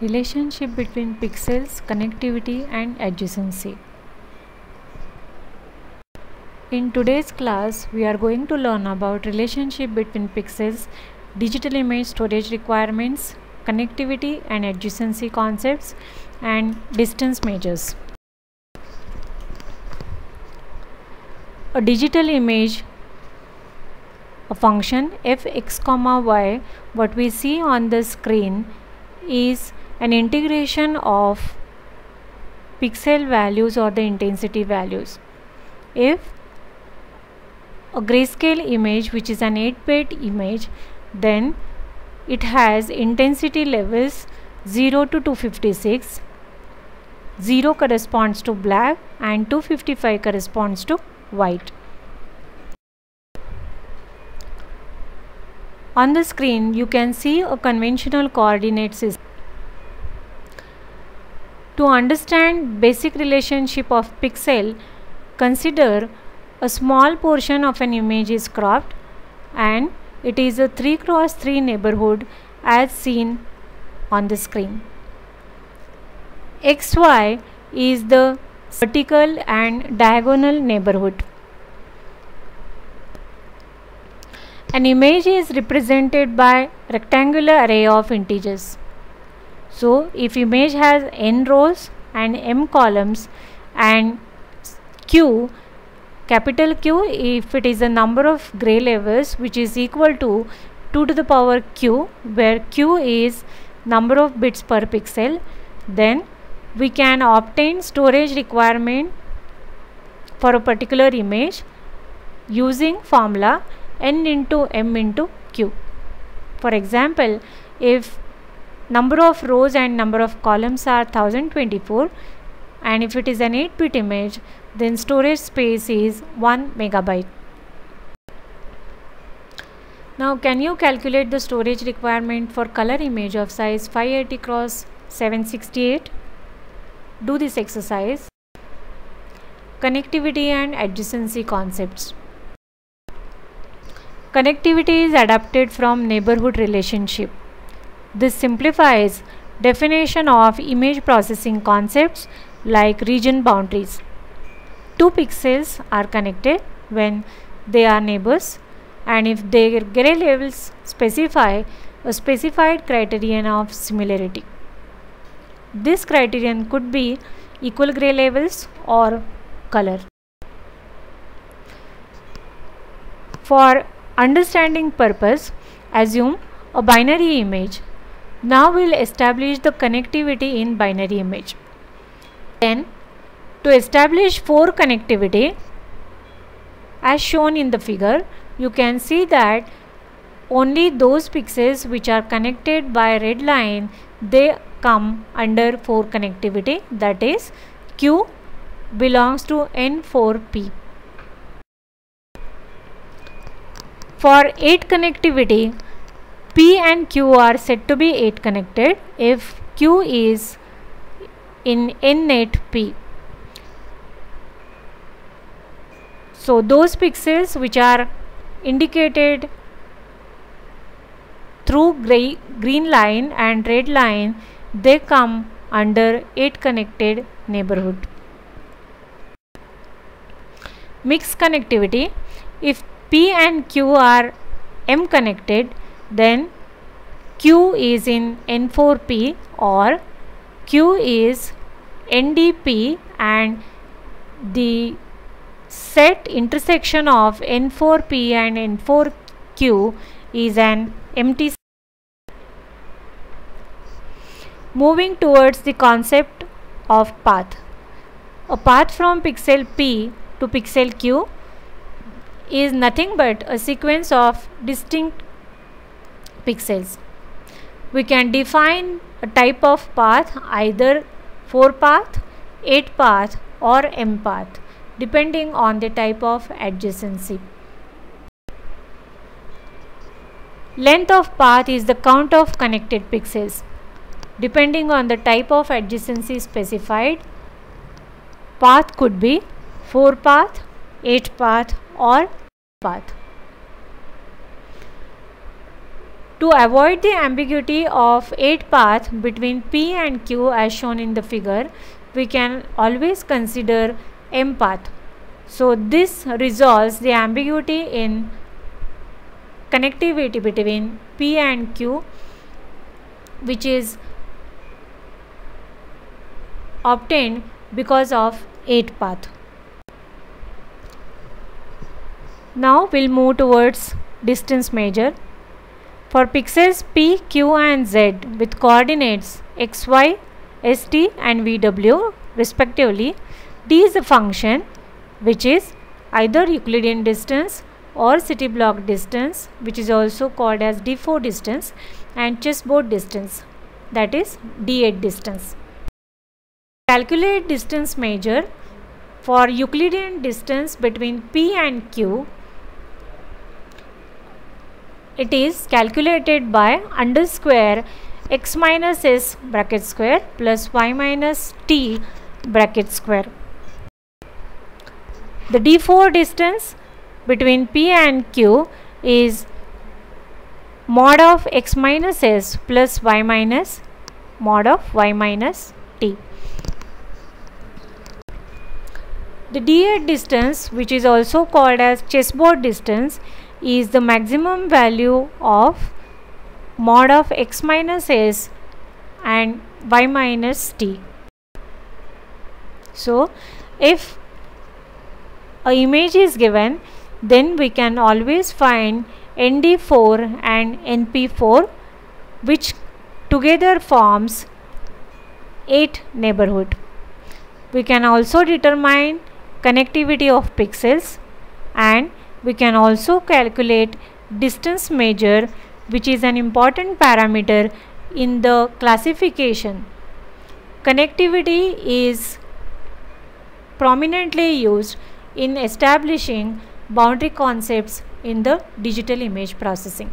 Relationship between pixels, connectivity and adjacency. In today's class, we are going to learn about relationship between pixels, digital image storage requirements, connectivity and adjacency concepts and distance measures. A digital image a function fx comma y what we see on the screen is an integration of pixel values or the intensity values. If a grayscale image which is an 8 bit image then it has intensity levels 0 to 256 0 corresponds to black and 255 corresponds to white on the screen you can see a conventional coordinate system to understand basic relationship of pixel consider a small portion of an image is cropped and it is a 3 cross 3 neighborhood as seen on the screen. XY is the vertical and diagonal neighborhood. An image is represented by rectangular array of integers. So, if image has n rows and m columns and q capital Q if it is a number of gray levels which is equal to 2 to the power q where q is number of bits per pixel then we can obtain storage requirement for a particular image using formula n into m into q. For example, if number of rows and number of columns are 1024 and if it is an 8 bit image then storage space is 1 megabyte. Now can you calculate the storage requirement for color image of size 580 cross 768? Do this exercise. Connectivity and adjacency concepts. Connectivity is adapted from neighborhood relationship. This simplifies definition of image processing concepts like region boundaries. Two pixels are connected when they are neighbors and if their gray levels specify a specified criterion of similarity. This criterion could be equal gray levels or color. For understanding purpose, assume a binary image. Now we'll establish the connectivity in binary image. Then to establish 4 connectivity as shown in the figure you can see that only those pixels which are connected by red line they come under 4 connectivity that is Q belongs to N4P. For 8 connectivity P and Q are said to be 8 connected if Q is in N8 P. So those pixels which are indicated through gray, green line and red line they come under 8 connected neighborhood. Mixed connectivity if P and Q are M connected then Q is in N4P or Q is NDP and the set intersection of N4P and N4Q is an empty set. Moving towards the concept of path. A path from pixel P to pixel Q is nothing but a sequence of distinct pixels. We can define a type of path either 4 path, 8 path or M path depending on the type of adjacency. Length of path is the count of connected pixels. Depending on the type of adjacency specified, path could be 4 path, 8 path or path. To avoid the ambiguity of 8 path between P and Q as shown in the figure, we can always consider M path. So this resolves the ambiguity in connectivity between P and Q which is obtained because of 8 path. Now we'll move towards distance measure. For pixels P, Q and Z with coordinates x, y, st and vw respectively, d is a function which is either Euclidean distance or city block distance which is also called as d4 distance and chessboard distance that is d8 distance. Calculate distance measure for Euclidean distance between P and Q it is calculated by under square x minus s bracket square plus y minus t bracket square. The d4 distance between p and q is mod of x minus s plus y minus mod of y minus t. The d8 distance which is also called as chessboard distance is the maximum value of mod of x minus s and y minus t. So, if a image is given then we can always find ND4 and NP4 which together forms 8 neighborhood. We can also determine connectivity of pixels and we can also calculate distance measure which is an important parameter in the classification. Connectivity is prominently used in establishing boundary concepts in the digital image processing.